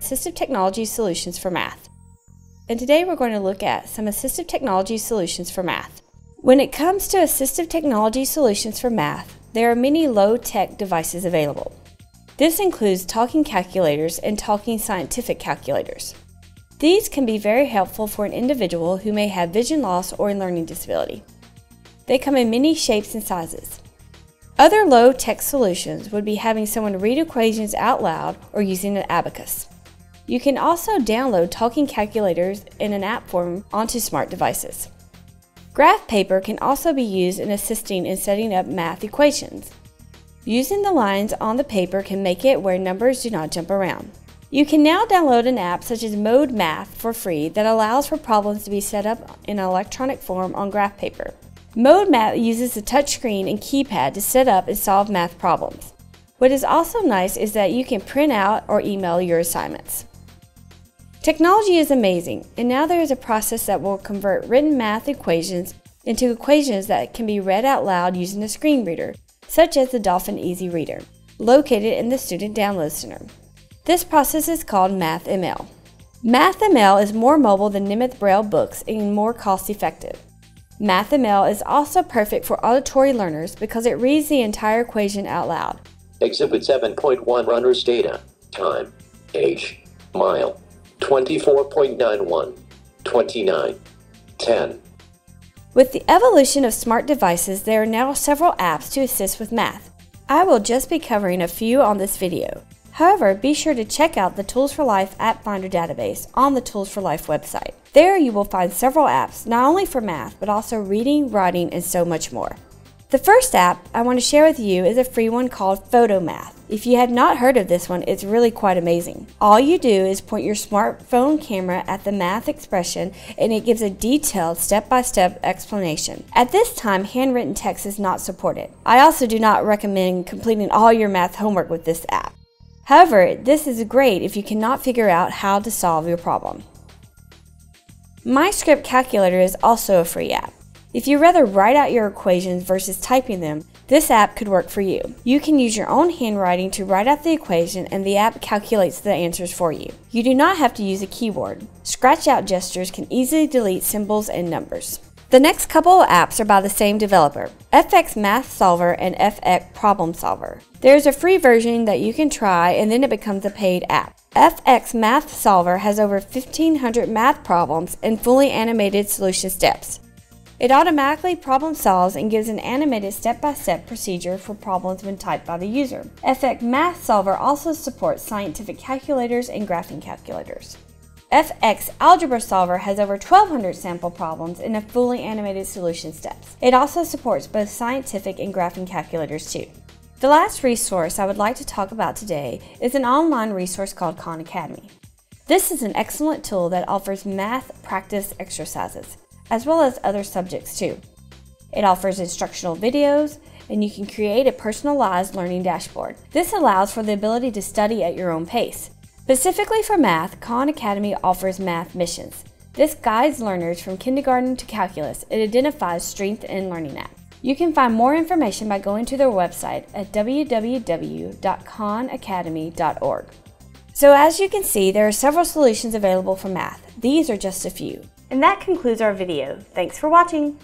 Assistive Technology Solutions for Math. And today we're going to look at some assistive technology solutions for math. When it comes to assistive technology solutions for math, there are many low tech devices available. This includes talking calculators and talking scientific calculators. These can be very helpful for an individual who may have vision loss or a learning disability. They come in many shapes and sizes. Other low tech solutions would be having someone read equations out loud or using an abacus. You can also download talking calculators in an app form onto smart devices. Graph paper can also be used in assisting in setting up math equations. Using the lines on the paper can make it where numbers do not jump around. You can now download an app such as ModMath for free that allows for problems to be set up in electronic form on graph paper. ModMath uses a touchscreen and keypad to set up and solve math problems. What is also nice is that you can print out or email your assignments. Technology is amazing, and now there is a process that will convert written math equations into equations that can be read out loud using a screen reader, such as the Dolphin Easy Reader, located in the Student Download Center. This process is called MathML. MathML is more mobile than Nemeth Braille books and more cost effective. MathML is also perfect for auditory learners because it reads the entire equation out loud. Exhibit 7.1 Runner's Data. Time. Age. Mile. 24.91. 29. 10. With the evolution of smart devices, there are now several apps to assist with math. I will just be covering a few on this video. However, be sure to check out the Tools for Life App Finder database on the Tools for Life website. There you will find several apps, not only for math, but also reading, writing, and so much more. The first app I want to share with you is a free one called PhotoMath. If you have not heard of this one, it's really quite amazing. All you do is point your smartphone camera at the math expression and it gives a detailed step by step explanation. At this time, handwritten text is not supported. I also do not recommend completing all your math homework with this app. However, this is great if you cannot figure out how to solve your problem. MyScript Calculator is also a free app. If you rather write out your equations versus typing them, this app could work for you. You can use your own handwriting to write out the equation and the app calculates the answers for you. You do not have to use a keyboard. Scratch out gestures can easily delete symbols and numbers. The next couple of apps are by the same developer, FX Math Solver and FX Problem Solver. There is a free version that you can try and then it becomes a paid app. FX Math Solver has over 1500 math problems and fully animated solution steps. It automatically problem solves and gives an animated step-by-step procedure for problems when typed by the user. FX Math Solver also supports scientific calculators and graphing calculators. FX Algebra Solver has over 1200 sample problems in a fully animated solution steps. It also supports both scientific and graphing calculators too. The last resource I would like to talk about today is an online resource called Khan Academy. This is an excellent tool that offers math practice exercises, as well as other subjects too. It offers instructional videos, and you can create a personalized learning dashboard. This allows for the ability to study at your own pace. Specifically for math, Khan Academy offers math missions. This guides learners from kindergarten to calculus. It identifies strength in learning apps. You can find more information by going to their website at www.khanacademy.org. So as you can see, there are several solutions available for math. These are just a few. And that concludes our video. Thanks for watching.